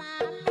Palma.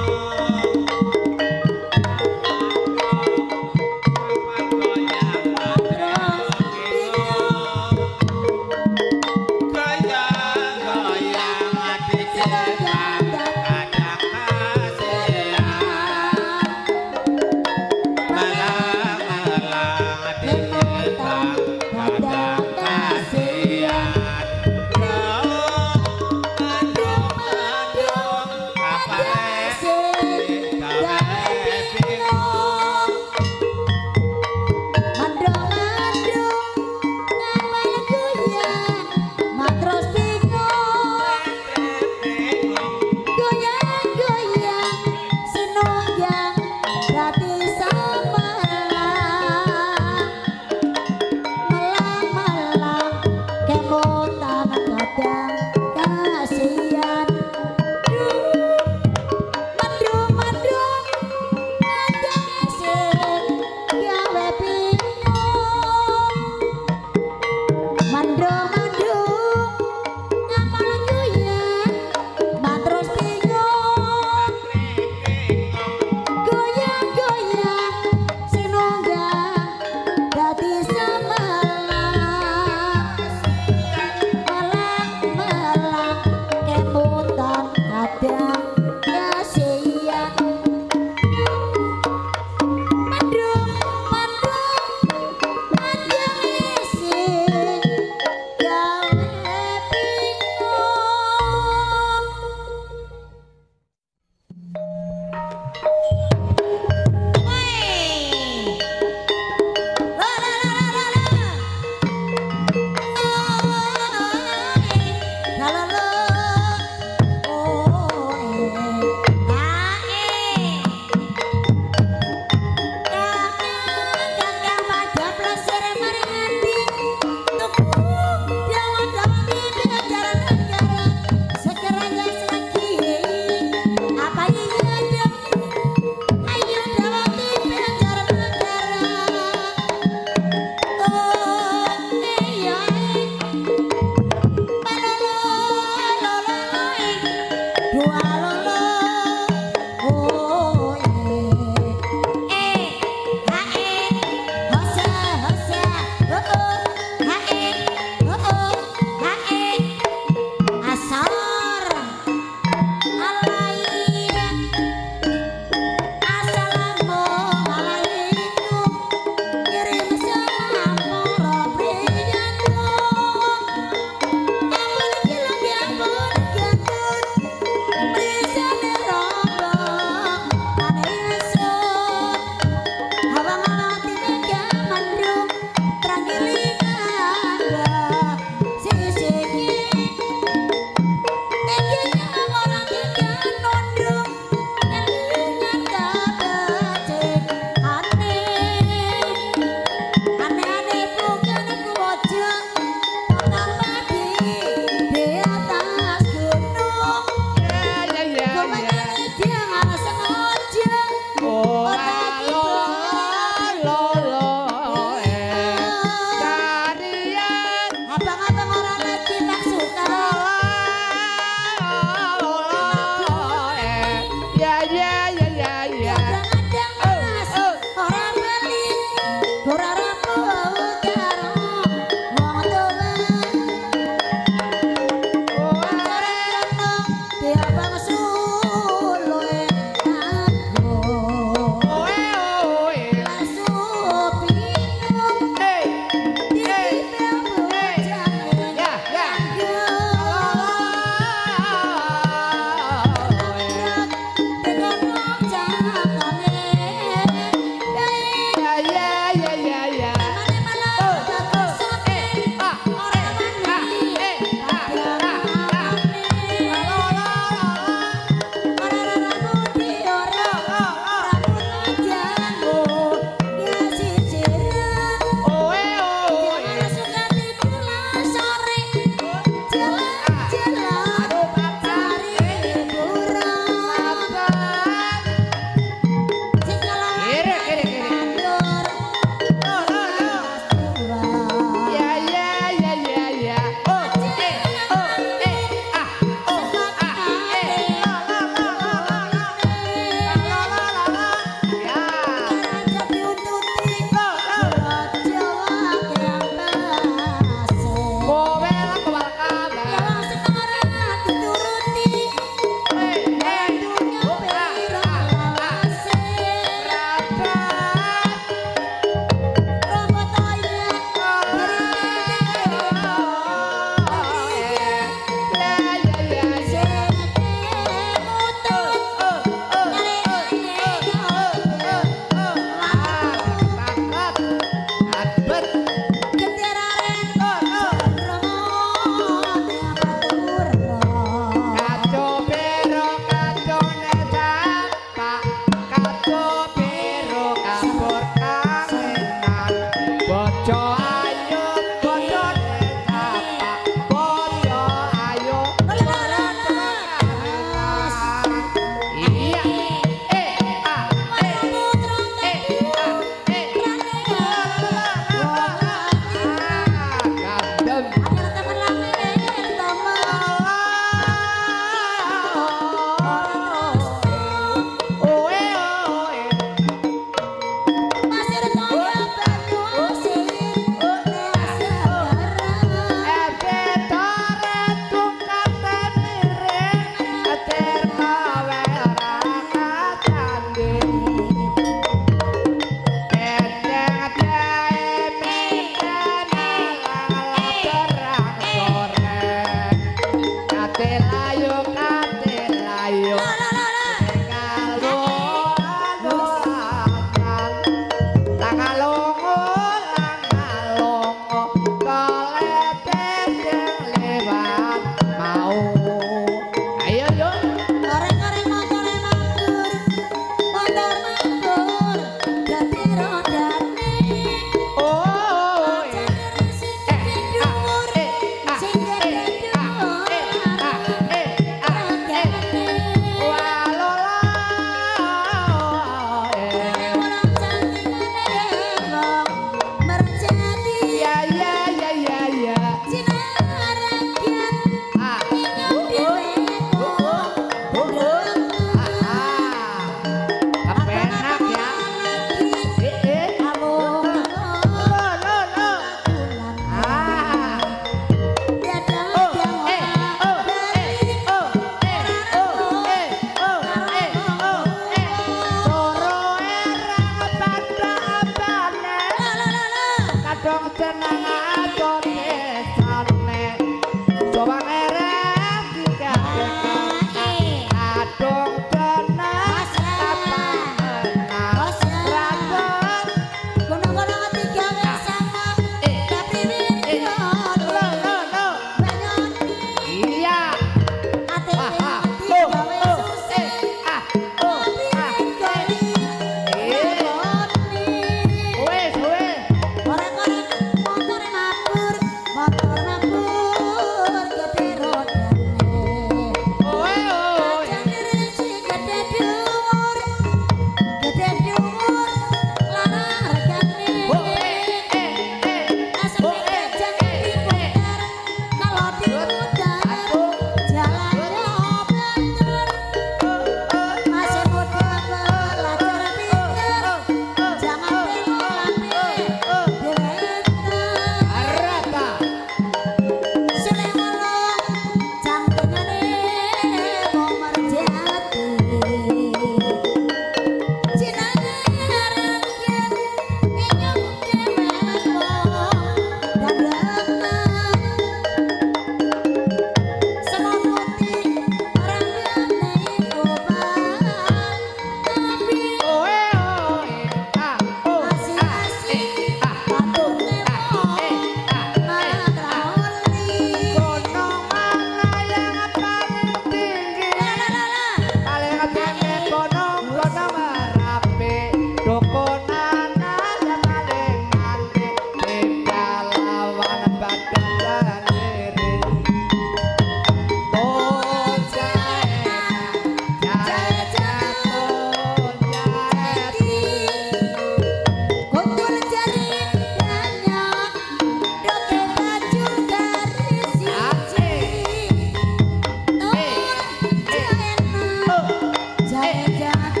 Yeah.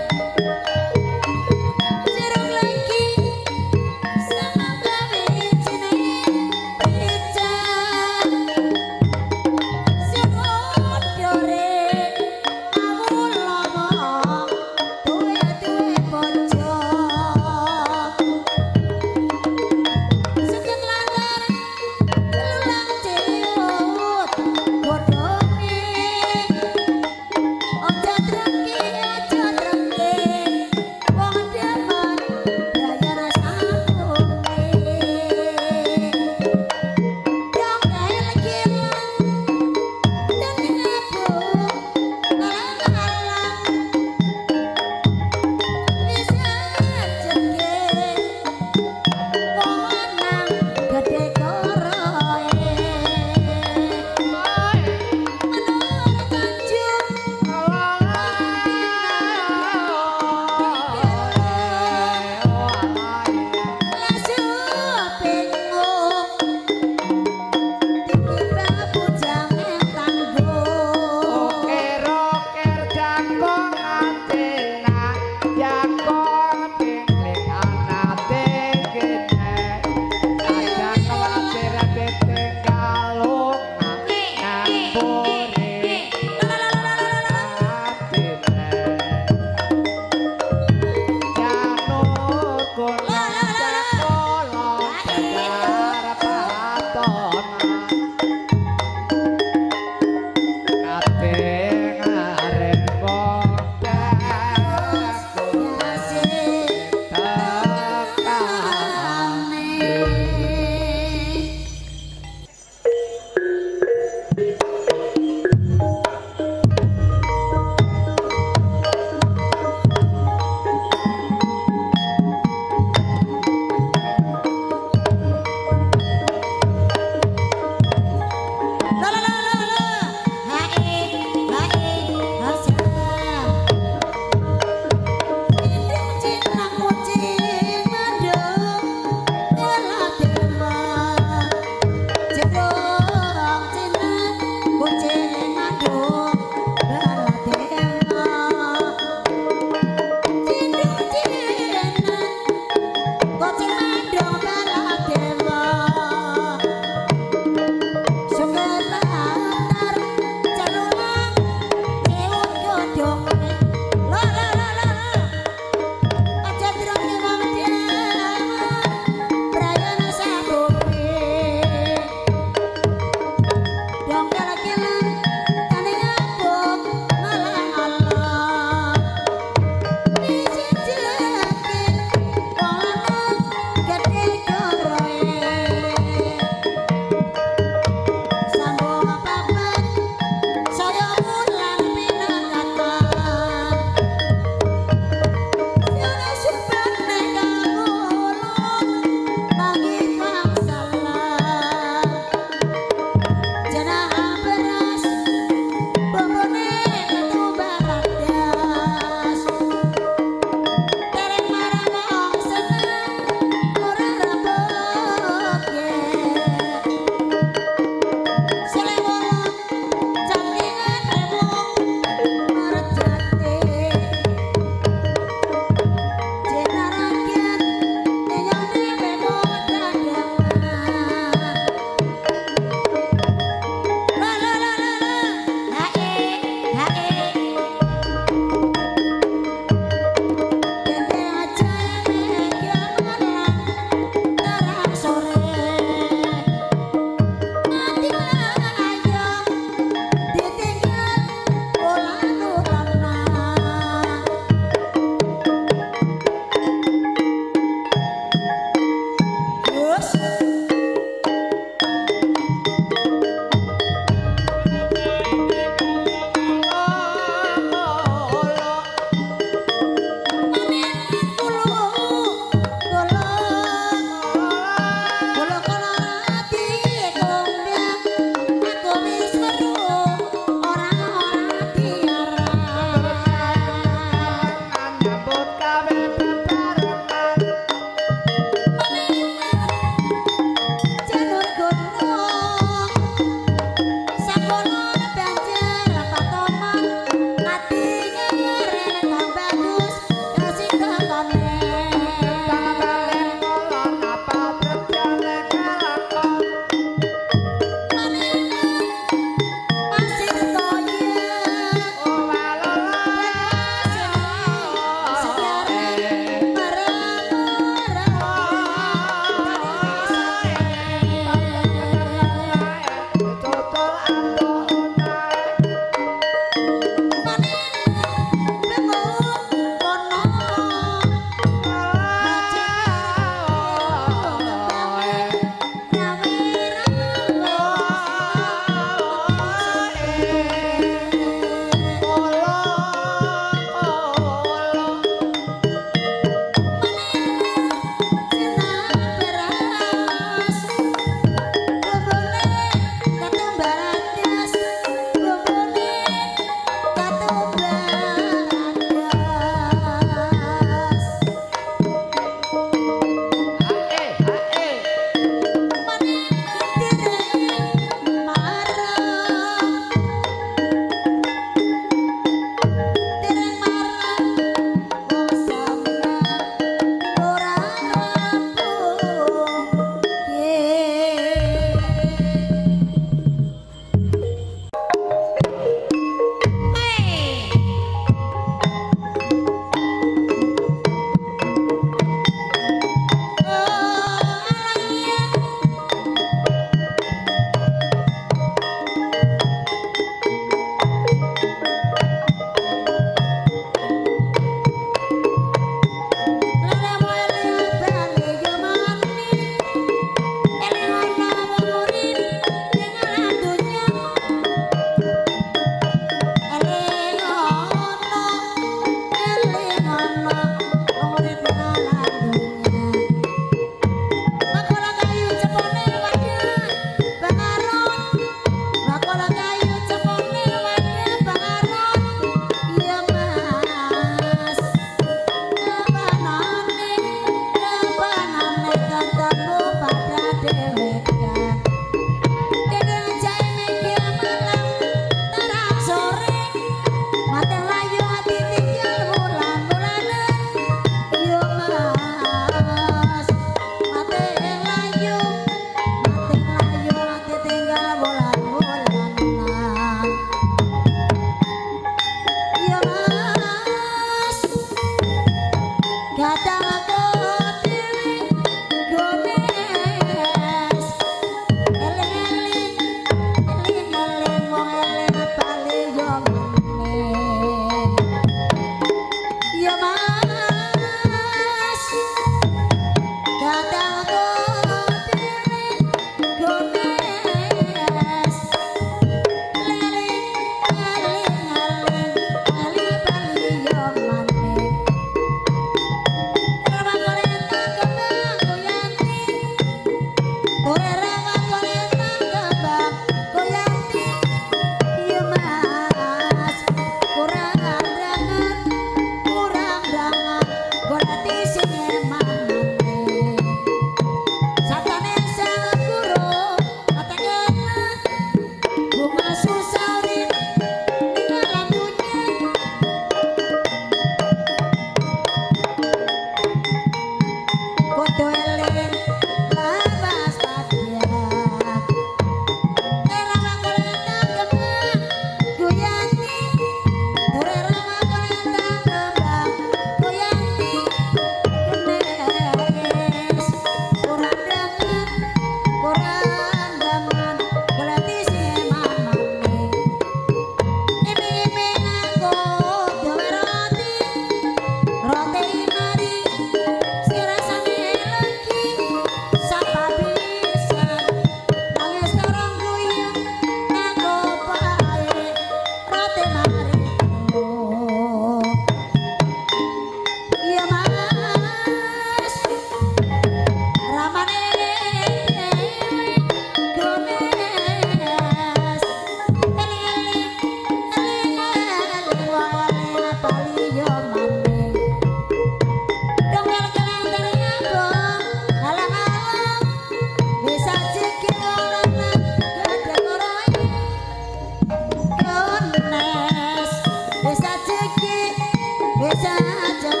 There's a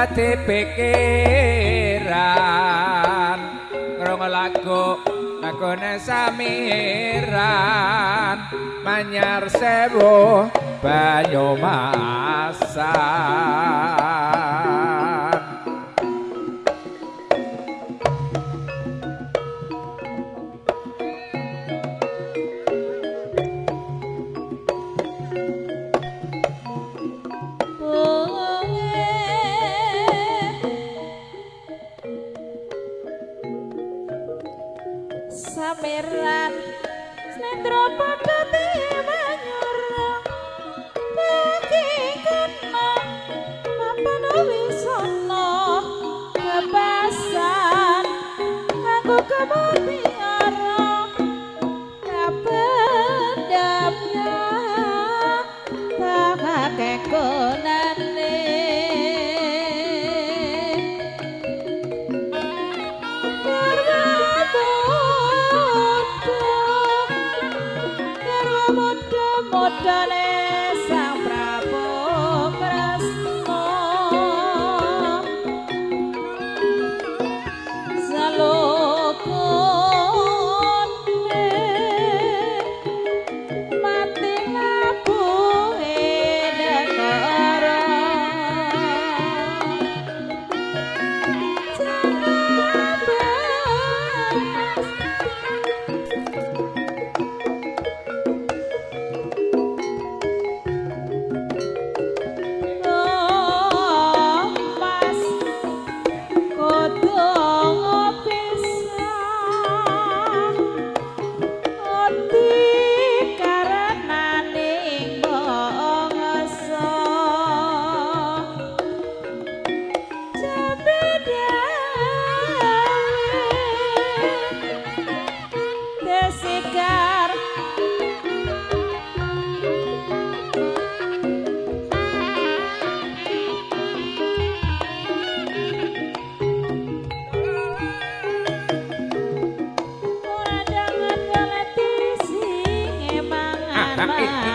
dadi pikiran. Krungu lagu lagune samiran. Manyar sewu banyu masak Yeah.